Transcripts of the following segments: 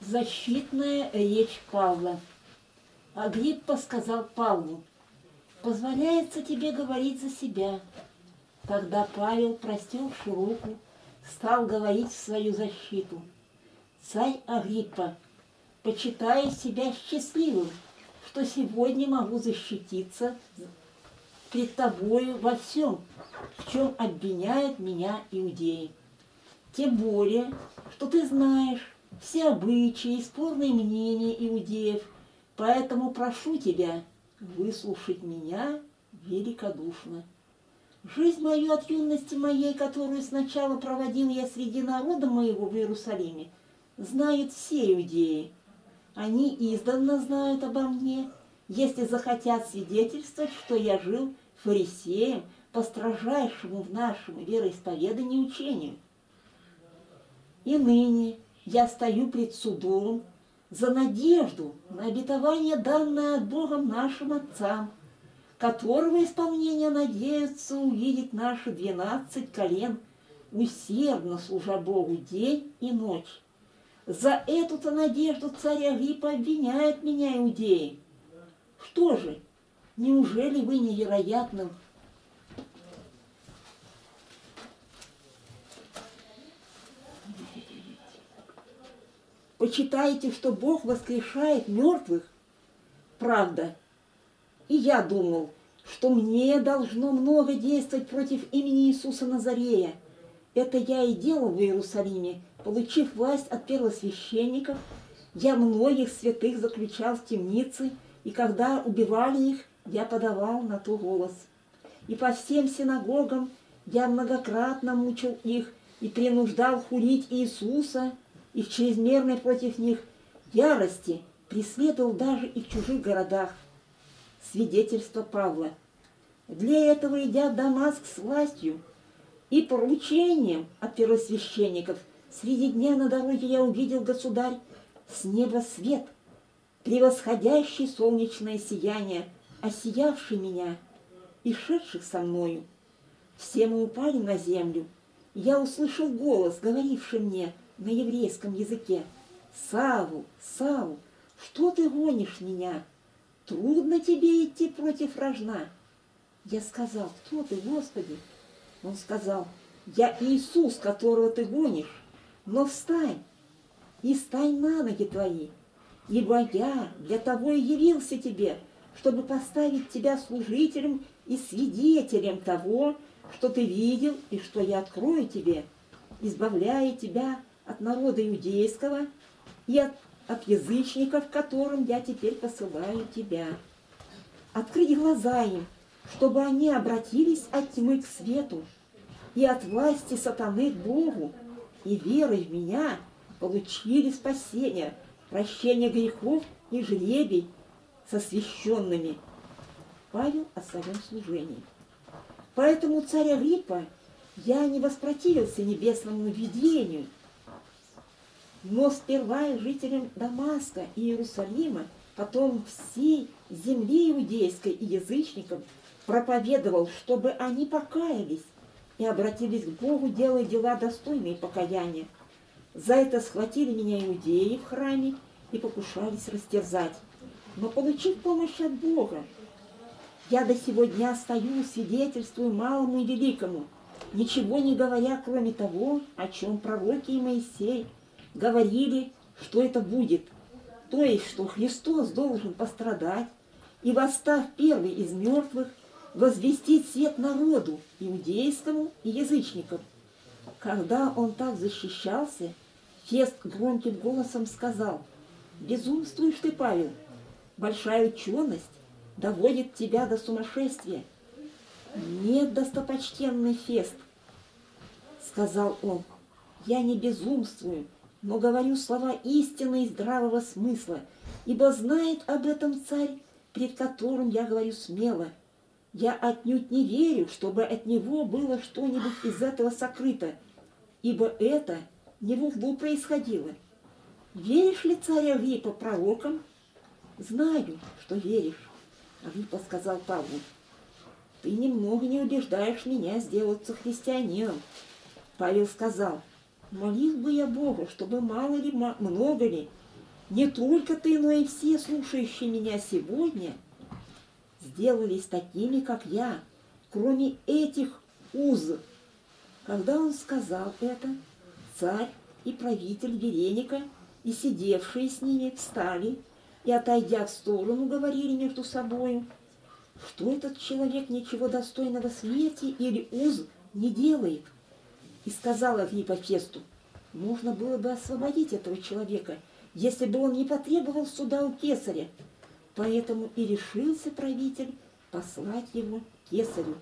Защитная речь Павла. Агриппа сказал Павлу, «Позволяется тебе говорить за себя». Тогда Павел, простерши руку, стал говорить в свою защиту. «Царь Агриппа, почитаю себя счастливым, что сегодня могу защититься пред тобою во всем, в чем обвиняют меня иудеи. Тем более, что ты знаешь, все обычаи спорные мнения иудеев, поэтому прошу тебя выслушать меня великодушно. Жизнь мою от юности моей, которую сначала проводил я среди народа моего в Иерусалиме, знают все иудеи. Они издавна знают обо мне, если захотят свидетельствовать, что я жил фарисеем по строжайшему в нашем вероисповедании учению. И ныне я стою пред судом за надежду на обетование, данное от Богом нашим отцам, которого исполнение надеются увидеть наши двенадцать колен, усердно служа Богу день и ночь. За эту-то надежду царь Агриппа обвиняет меня, иудеи. Что же, неужели вы невероятным почитаете, что Бог воскрешает мертвых? Правда. И я думал, что мне должно много действовать против имени Иисуса Назарея. Это я и делал в Иерусалиме, получив власть от первосвященников. Я многих святых заключал в темницы, и когда убивали их, я подавал на то голос. И по всем синагогам я многократно мучил их и принуждал хулить Иисуса и в чрезмерной против них ярости преследовал даже и в чужих городах. Свидетельство Павла. Для этого, идя в Дамаск с властью и поручением от первосвященников, среди дня на дороге я увидел, государь, с неба свет, превосходящий солнечное сияние, осиявший меня и шедших со мною. Все мы упали на землю. Я услышал голос, говоривший мне — на еврейском языке. «Саву, Саву, что ты гонишь меня? Трудно тебе идти против рожна». Я сказал, кто ты, Господи? Он сказал, я Иисус, которого ты гонишь, но встань и стань на ноги твои, ибо я для того и явился тебе, чтобы поставить тебя служителем и свидетелем того, что ты видел и что я открою тебе, избавляя тебя от народа иудейского и от, от язычников, которым я теперь посылаю тебя. Открыть глаза им, чтобы они обратились от тьмы к свету и от власти сатаны к Богу, и верой в меня получили спасение, прощение грехов и жребий со священными. Павел о своем служении. Поэтому царя Рипа я не воспротивился небесному видению – но сперва жителям Дамаска и Иерусалима, потом всей земли иудейской и язычникам проповедовал, чтобы они покаялись и обратились к Богу, делая дела достойные покаяния. За это схватили меня иудеи в храме и покушались растерзать. Но получив помощь от Бога, я до сего дня стою, свидетельствую малому и великому, ничего не говоря, кроме того, о чем пророки и Моисей – говорили, что это будет, то есть, что Христос должен пострадать и, восстав первый из мертвых, возвестить свет народу, иудейскому и язычникам. Когда он так защищался, Фест громким голосом сказал, «Безумствуешь ты, Павел, большая ученость доводит тебя до сумасшествия». «Нет, достопочтенный Фест», — сказал он, — «я не безумствую, но говорю слова истины и здравого смысла, ибо знает об этом царь, пред которым я говорю смело. Я отнюдь не верю, чтобы от него было что-нибудь из этого сокрыто, ибо это не в углу происходило. Веришь ли царь Агриппа пророкам? Знаю, что веришь, Агриппа сказал Павлу. Ты немного не убеждаешь меня сделаться христианином. Павел сказал, Молил бы я Бога, чтобы мало ли, много ли, не только ты, но и все слушающие меня сегодня сделались такими, как я, кроме этих уз. Когда он сказал это, царь и правитель Вереника и сидевшие с ними встали и, отойдя в сторону, говорили между собою, что этот человек ничего достойного смерти или уз не делает. И сказал Агриппа можно было бы освободить этого человека, если бы он не потребовал суда у кесаря. Поэтому и решился правитель послать его кесарю.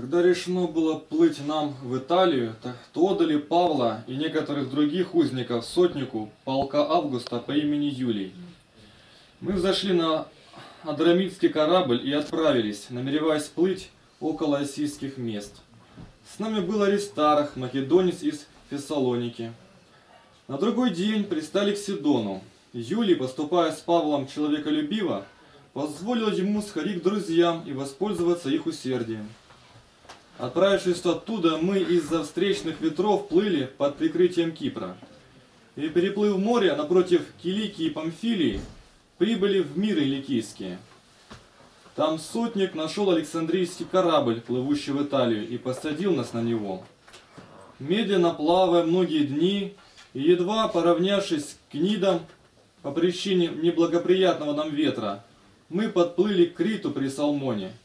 Когда решено было плыть нам в Италию, то отдали Павла и некоторых других узников сотнику полка Августа по имени Юлий. Мы взошли на Адрамитский корабль и отправились, намереваясь плыть около осийских мест. С нами был Аристарх, македонец из Фессалоники. На другой день пристали к Сидону. Юлий, поступая с Павлом человеколюбиво, позволил ему сходить к друзьям и воспользоваться их усердием. Отправившись оттуда, мы из-за встречных ветров плыли под прикрытием Кипра. И переплыв море напротив Киликии и Памфилии, прибыли в миры Ликийские. Там сотник нашел Александрийский корабль, плывущий в Италию, и посадил нас на него. Медленно плавая многие дни, и едва поравнявшись к Нидам по причине неблагоприятного нам ветра, мы подплыли к Криту при Салмоне –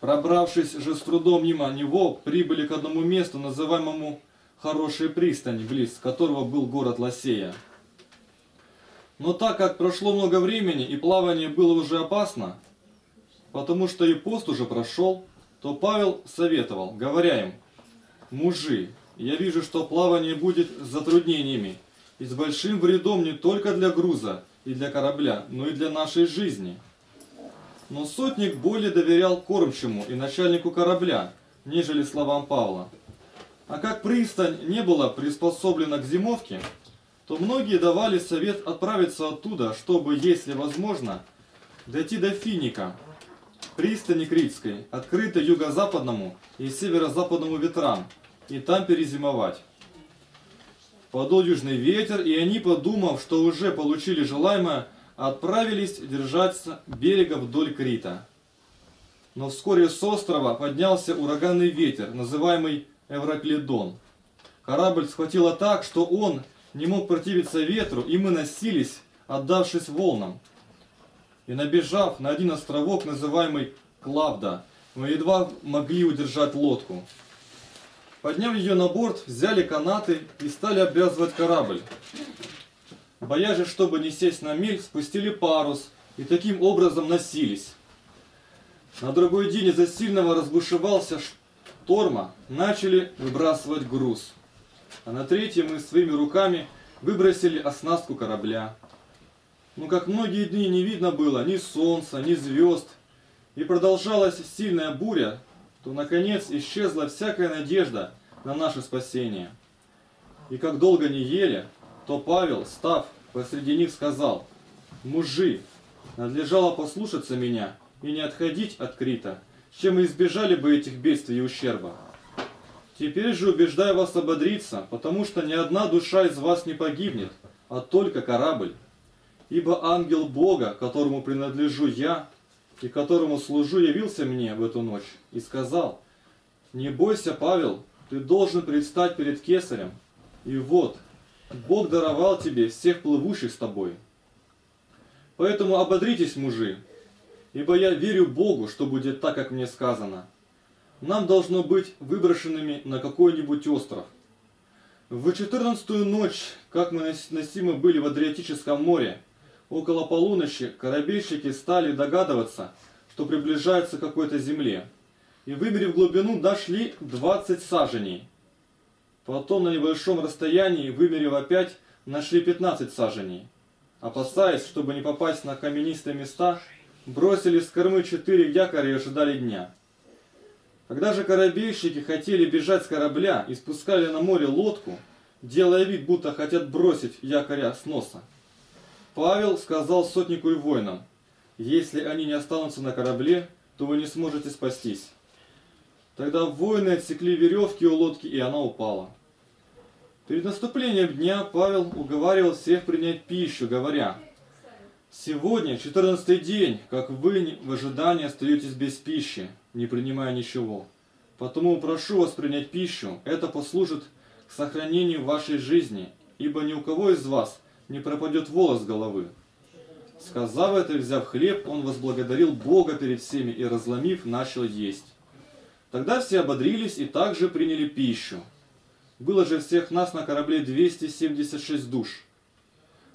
Пробравшись же с трудом мимо него, прибыли к одному месту, называемому Хорошая пристань, близ которого был город Лосея. Но так как прошло много времени и плавание было уже опасно, потому что и пост уже прошел, то Павел советовал, говоря им, «Мужи, я вижу, что плавание будет с затруднениями и с большим вредом не только для груза и для корабля, но и для нашей жизни». Но сотник более доверял кормчему и начальнику корабля, нежели словам Павла. А как пристань не была приспособлена к зимовке, то многие давали совет отправиться оттуда, чтобы, если возможно, дойти до Финика, пристани Критской, открытой юго-западному и северо-западному ветрам, и там перезимовать. Подул южный ветер, и они, подумав, что уже получили желаемое, отправились держаться берега вдоль Крита. Но вскоре с острова поднялся ураганный ветер, называемый Эвраклидон. Корабль схватило так, что он не мог противиться ветру, и мы носились, отдавшись волнам. И набежав на один островок, называемый Клавда, мы едва могли удержать лодку. Подняв ее на борт, взяли канаты и стали обвязывать корабль. Боясь чтобы не сесть на мель, спустили парус и таким образом носились. На другой день из-за сильного разбушевался шторма, начали выбрасывать груз. А на третий мы своими руками выбросили оснастку корабля. Но как многие дни не видно было ни солнца, ни звезд, и продолжалась сильная буря, то наконец исчезла всякая надежда на наше спасение. И как долго не ели, то Павел, став посреди них, сказал, «Мужи, надлежало послушаться меня и не отходить от Крита, чем мы избежали бы этих бедствий и ущерба. Теперь же убеждаю вас ободриться, потому что ни одна душа из вас не погибнет, а только корабль. Ибо ангел Бога, которому принадлежу я и которому служу, явился мне в эту ночь и сказал, «Не бойся, Павел, ты должен предстать перед кесарем, и вот, Бог даровал тебе всех плывущих с тобой. Поэтому ободритесь, мужи, ибо я верю Богу, что будет так, как мне сказано. Нам должно быть выброшенными на какой-нибудь остров. В четырнадцатую ночь, как мы носимы были в Адриатическом море, около полуночи корабельщики стали догадываться, что приближается к какой-то земле, и, вымерив глубину, дошли 20 саженей – Потом на небольшом расстоянии, вымерив опять, нашли 15 саженей. Опасаясь, чтобы не попасть на каменистые места, бросили с кормы четыре якоря и ожидали дня. Когда же корабельщики хотели бежать с корабля и спускали на море лодку, делая вид, будто хотят бросить якоря с носа, Павел сказал сотнику и воинам, если они не останутся на корабле, то вы не сможете спастись. Тогда воины отсекли веревки у лодки, и она упала. Перед наступлением дня Павел уговаривал всех принять пищу, говоря, «Сегодня четырнадцатый день, как вы в ожидании остаетесь без пищи, не принимая ничего. Потому прошу вас принять пищу, это послужит к сохранению вашей жизни, ибо ни у кого из вас не пропадет волос головы». Сказав это взяв хлеб, он возблагодарил Бога перед всеми и, разломив, начал есть. Тогда все ободрились и также приняли пищу. Было же всех нас на корабле 276 душ.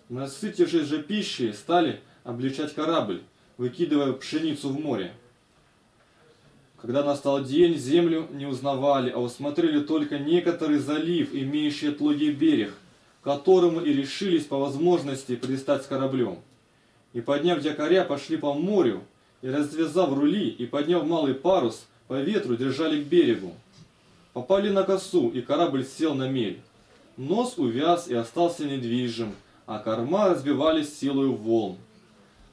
Насытившись же пищей, стали обличать корабль, выкидывая пшеницу в море. Когда настал день, землю не узнавали, а усмотрели только некоторый залив, имеющий отлогий берег, которому и решились по возможности пристать с кораблем. И подняв якоря, пошли по морю, и развязав рули, и подняв малый парус, по ветру держали к берегу. Попали на косу, и корабль сел на мель. Нос увяз и остался недвижим, а корма разбивались силою волн.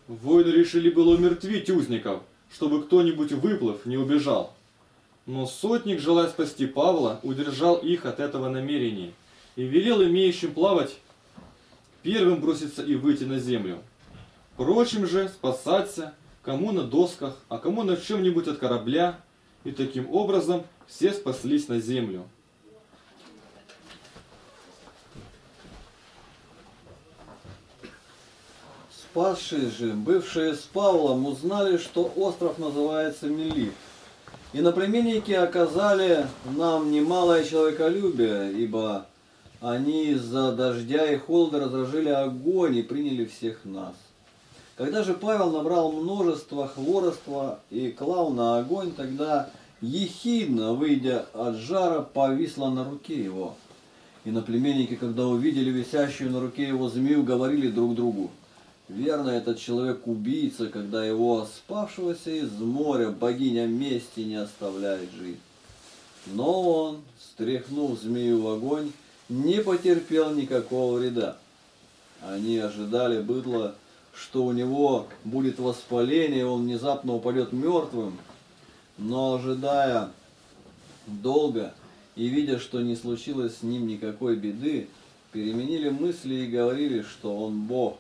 Воины решили было умертвить узников, чтобы кто-нибудь выплыв не убежал. Но сотник, желая спасти Павла, удержал их от этого намерения и велел имеющим плавать первым броситься и выйти на землю. Прочим же спасаться, кому на досках, а кому на чем-нибудь от корабля, и таким образом все спаслись на землю. Спасшие же, бывшие с Павлом, узнали, что остров называется Мелит. И на племенники оказали нам немалое человеколюбие, ибо они из-за дождя и холода разражили огонь и приняли всех нас. Когда же Павел набрал множество хвороства и клал на огонь, тогда ехидно, выйдя от жара, повисла на руке его. И наплеменники, когда увидели висящую на руке его змею, говорили друг другу, Верно, этот человек убийца, когда его спавшегося из моря богиня мести не оставляет жить. Но он, стряхнув змею в огонь, не потерпел никакого вреда. Они ожидали быдло что у него будет воспаление, он внезапно упадет мертвым, но ожидая долго и видя, что не случилось с ним никакой беды, переменили мысли и говорили, что он Бог.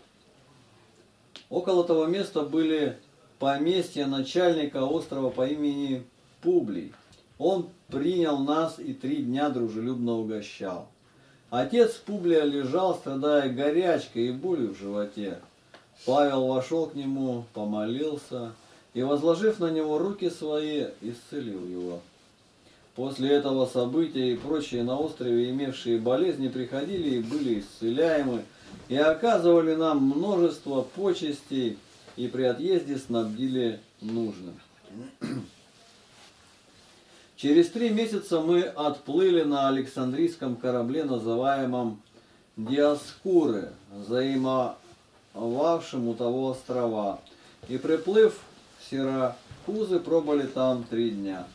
Около того места были поместья начальника острова по имени Публий. Он принял нас и три дня дружелюбно угощал. Отец Публия лежал, страдая горячкой и болью в животе. Павел вошел к нему, помолился и, возложив на него руки свои, исцелил его. После этого события и прочие на острове имевшие болезни приходили и были исцеляемы, и оказывали нам множество почестей, и при отъезде снабдили нужным. Через три месяца мы отплыли на Александрийском корабле, называемом Диаскуры, взаимо вавшим у того острова. И приплыв в Сиракузы, пробыли там три дня.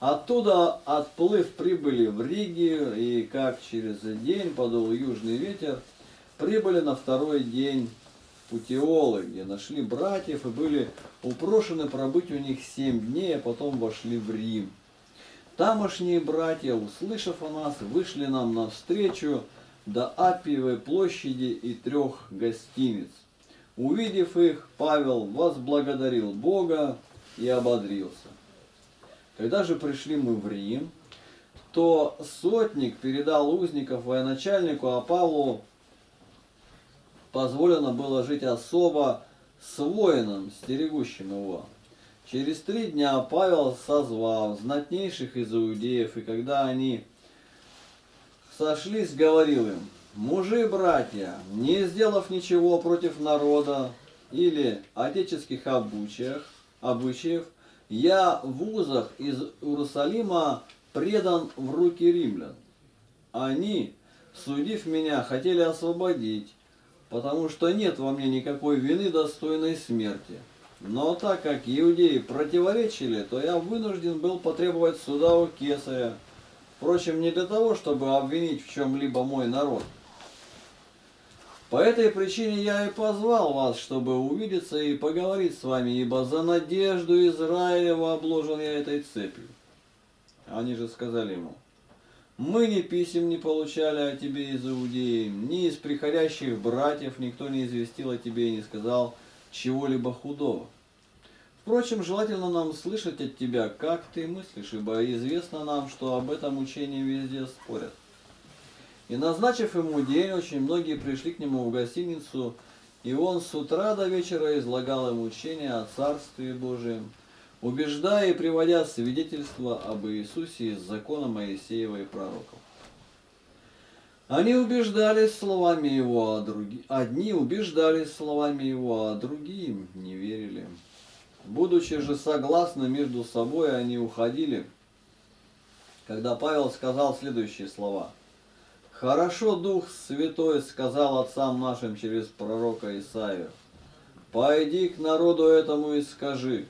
Оттуда, отплыв, прибыли в Риги, и как через день подул южный ветер, прибыли на второй день Путиолы, где нашли братьев и были упрошены пробыть у них семь дней, а потом вошли в Рим. Тамошние братья, услышав о нас, вышли нам навстречу, до Апиевой площади и трех гостиниц. Увидев их, Павел возблагодарил Бога и ободрился. Когда же пришли мы в Рим, то сотник передал узников военачальнику, а Павлу позволено было жить особо с воином, стерегущим его. Через три дня Павел созвал знатнейших из иудеев, и когда они сошлись, говорил им, мужи, братья, не сделав ничего против народа или отеческих обычаев, обычаев я в узах из Иерусалима предан в руки римлян. Они, судив меня, хотели освободить, потому что нет во мне никакой вины достойной смерти. Но так как иудеи противоречили, то я вынужден был потребовать суда у кесаря, Впрочем, не для того, чтобы обвинить в чем-либо мой народ. По этой причине я и позвал вас, чтобы увидеться и поговорить с вами, ибо за надежду Израилева обложен я этой цепью. Они же сказали ему, мы ни писем не получали о тебе из Иудеи, ни из приходящих братьев никто не известил о тебе и не сказал чего-либо худого. Впрочем, желательно нам слышать от тебя, как ты мыслишь, ибо известно нам, что об этом учении везде спорят. И назначив ему день, очень многие пришли к нему в гостиницу, и он с утра до вечера излагал им учение о Царстве Божием, убеждая и приводя свидетельства об Иисусе из закона Моисеева и пророков. Они убеждались словами его, а другие, одни убеждались словами его, а другие не верили. Будучи же согласны между собой, они уходили, когда Павел сказал следующие слова. «Хорошо Дух Святой сказал отцам нашим через пророка Исаию, «Пойди к народу этому и скажи,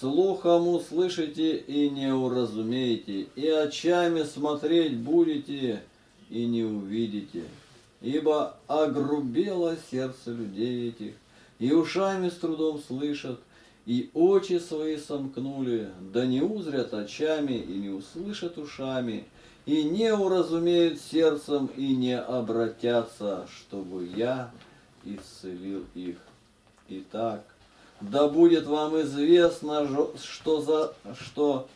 слухом услышите и не уразумеете, и очами смотреть будете и не увидите, ибо огрубело сердце людей этих, и ушами с трудом слышат, и очи свои сомкнули, да не узрят очами, и не услышат ушами, и не уразумеют сердцем, и не обратятся, чтобы я исцелил их. Итак, да будет вам известно, что, за, что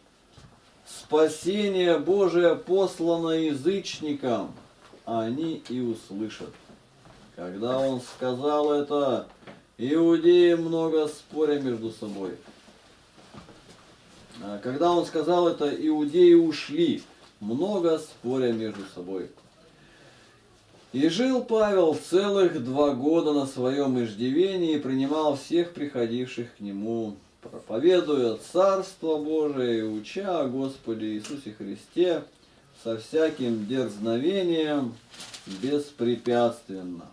спасение Божие послано язычникам, они и услышат. Когда он сказал это, Иудеи много споря между собой. А когда он сказал это, иудеи ушли, много споря между собой. И жил Павел целых два года на своем иждивении и принимал всех приходивших к нему, проповедуя Царство Божие и уча о Господе Иисусе Христе со всяким дерзновением беспрепятственно.